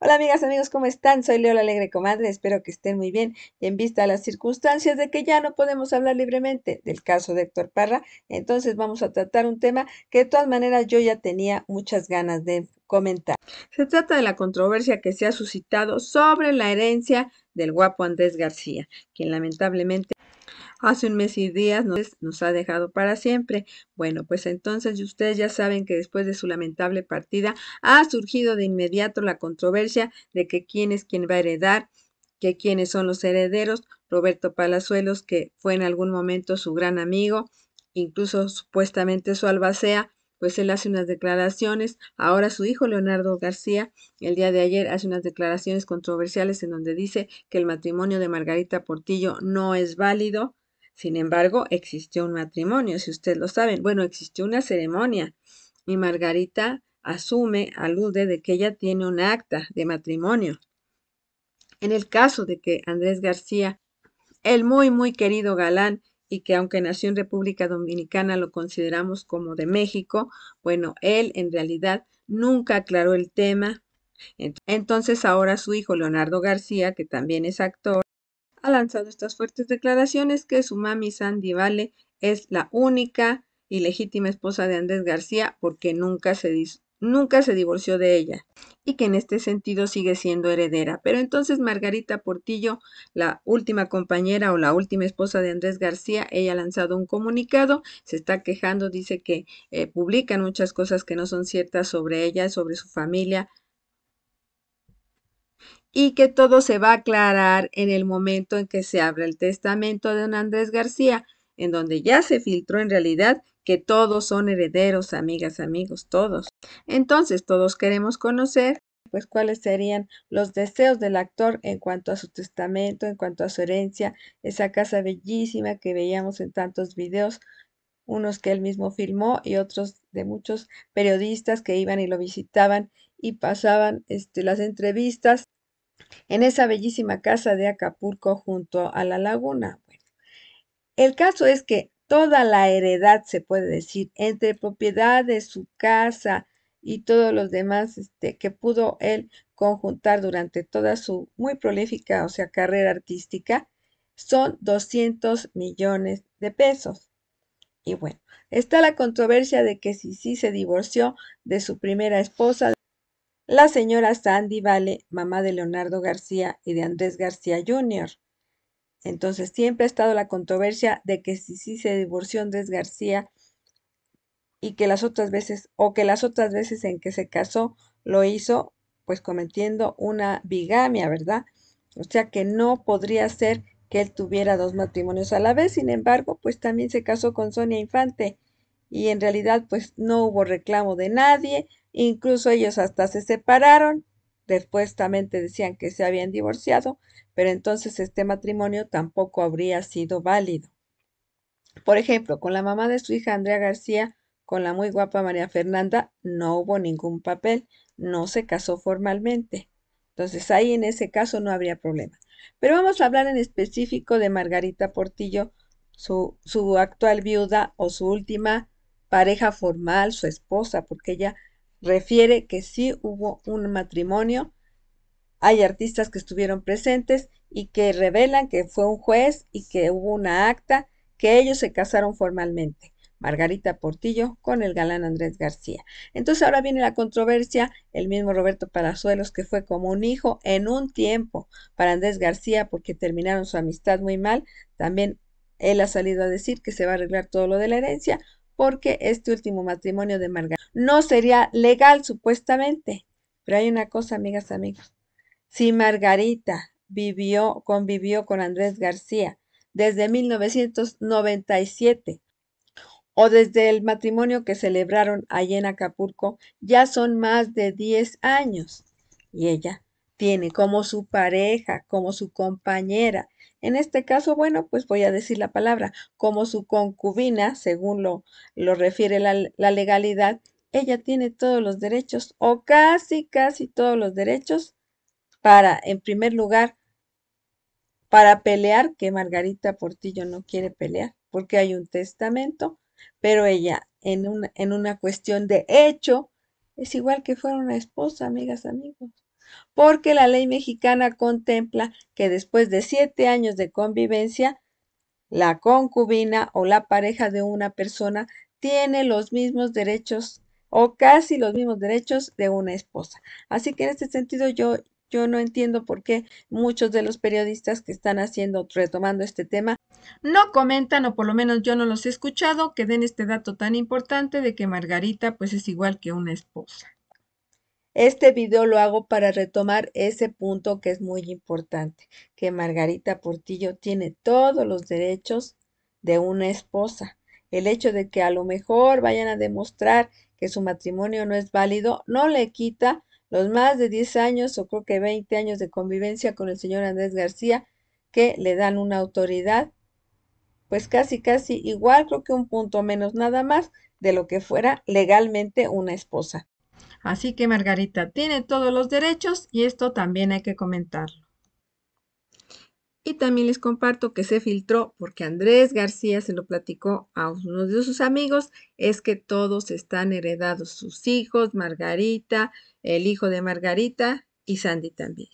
Hola amigas, amigos, ¿cómo están? Soy Leo la Alegre Comadre, espero que estén muy bien y en vista a las circunstancias de que ya no podemos hablar libremente del caso de Héctor Parra, entonces vamos a tratar un tema que de todas maneras yo ya tenía muchas ganas de comentar. Se trata de la controversia que se ha suscitado sobre la herencia del guapo Andrés García, quien lamentablemente hace un mes y días nos, nos, ha dejado para siempre. Bueno, pues entonces ustedes ya saben que después de su lamentable partida ha surgido de inmediato la controversia de que quién es quien va a heredar, que quiénes son los herederos. Roberto Palazuelos, que fue en algún momento su gran amigo, incluso supuestamente su albacea, pues él hace unas declaraciones. Ahora su hijo Leonardo García, el día de ayer, hace unas declaraciones controversiales en donde dice que el matrimonio de Margarita Portillo no es válido. Sin embargo, existió un matrimonio, si ustedes lo saben. Bueno, existió una ceremonia y Margarita asume, alude de que ella tiene un acta de matrimonio. En el caso de que Andrés García, el muy, muy querido galán, y que aunque nació en República Dominicana lo consideramos como de México, bueno, él en realidad nunca aclaró el tema. Entonces ahora su hijo Leonardo García, que también es actor, ha lanzado estas fuertes declaraciones que su mami Sandy Vale es la única y legítima esposa de Andrés García porque nunca se, nunca se divorció de ella y que en este sentido sigue siendo heredera. Pero entonces Margarita Portillo, la última compañera o la última esposa de Andrés García, ella ha lanzado un comunicado, se está quejando, dice que eh, publican muchas cosas que no son ciertas sobre ella, sobre su familia, y que todo se va a aclarar en el momento en que se abra el testamento de don Andrés García, en donde ya se filtró en realidad que todos son herederos, amigas, amigos, todos. Entonces, todos queremos conocer, pues, cuáles serían los deseos del actor en cuanto a su testamento, en cuanto a su herencia, esa casa bellísima que veíamos en tantos videos, unos que él mismo filmó y otros de muchos periodistas que iban y lo visitaban y pasaban este, las entrevistas en esa bellísima casa de Acapulco junto a la laguna. Bueno, el caso es que toda la heredad, se puede decir, entre propiedades, su casa y todos los demás este, que pudo él conjuntar durante toda su muy prolífica, o sea, carrera artística, son 200 millones de pesos. Y bueno, está la controversia de que si sí se divorció de su primera esposa, la señora Sandy Vale, mamá de Leonardo García y de Andrés García Jr. Entonces siempre ha estado la controversia de que si sí se divorció Andrés García y que las otras veces, o que las otras veces en que se casó lo hizo pues cometiendo una bigamia, ¿verdad? O sea que no podría ser que él tuviera dos matrimonios a la vez, sin embargo, pues también se casó con Sonia Infante y en realidad pues no hubo reclamo de nadie, incluso ellos hasta se separaron, después también decían que se habían divorciado, pero entonces este matrimonio tampoco habría sido válido. Por ejemplo, con la mamá de su hija Andrea García, con la muy guapa María Fernanda, no hubo ningún papel, no se casó formalmente. Entonces ahí en ese caso no habría problema. Pero vamos a hablar en específico de Margarita Portillo, su, su actual viuda o su última pareja formal, su esposa, porque ella refiere que sí hubo un matrimonio hay artistas que estuvieron presentes y que revelan que fue un juez y que hubo una acta, que ellos se casaron formalmente. Margarita Portillo con el galán Andrés García. Entonces ahora viene la controversia, el mismo Roberto Palazuelos, que fue como un hijo en un tiempo para Andrés García porque terminaron su amistad muy mal, también él ha salido a decir que se va a arreglar todo lo de la herencia porque este último matrimonio de Margarita no sería legal supuestamente. Pero hay una cosa, amigas, amigos, si Margarita vivió, convivió con Andrés García desde 1997 o desde el matrimonio que celebraron allí en Acapulco, ya son más de 10 años. Y ella tiene como su pareja, como su compañera. En este caso, bueno, pues voy a decir la palabra, como su concubina, según lo, lo refiere la, la legalidad, ella tiene todos los derechos o casi, casi todos los derechos para, en primer lugar, para pelear, que Margarita Portillo no quiere pelear, porque hay un testamento, pero ella, en una, en una cuestión de hecho, es igual que fuera una esposa, amigas, amigos. Porque la ley mexicana contempla que después de siete años de convivencia, la concubina o la pareja de una persona tiene los mismos derechos o casi los mismos derechos de una esposa. Así que en este sentido yo, yo no entiendo por qué muchos de los periodistas que están haciendo, retomando este tema, no comentan, o por lo menos yo no los he escuchado, que den este dato tan importante de que Margarita pues es igual que una esposa. Este video lo hago para retomar ese punto que es muy importante, que Margarita Portillo tiene todos los derechos de una esposa. El hecho de que a lo mejor vayan a demostrar que su matrimonio no es válido no le quita los más de 10 años o creo que 20 años de convivencia con el señor Andrés García que le dan una autoridad pues casi casi igual, creo que un punto menos nada más de lo que fuera legalmente una esposa. Así que Margarita tiene todos los derechos y esto también hay que comentarlo. Y también les comparto que se filtró porque Andrés García se lo platicó a uno de sus amigos, es que todos están heredados, sus hijos, Margarita, el hijo de Margarita y Sandy también.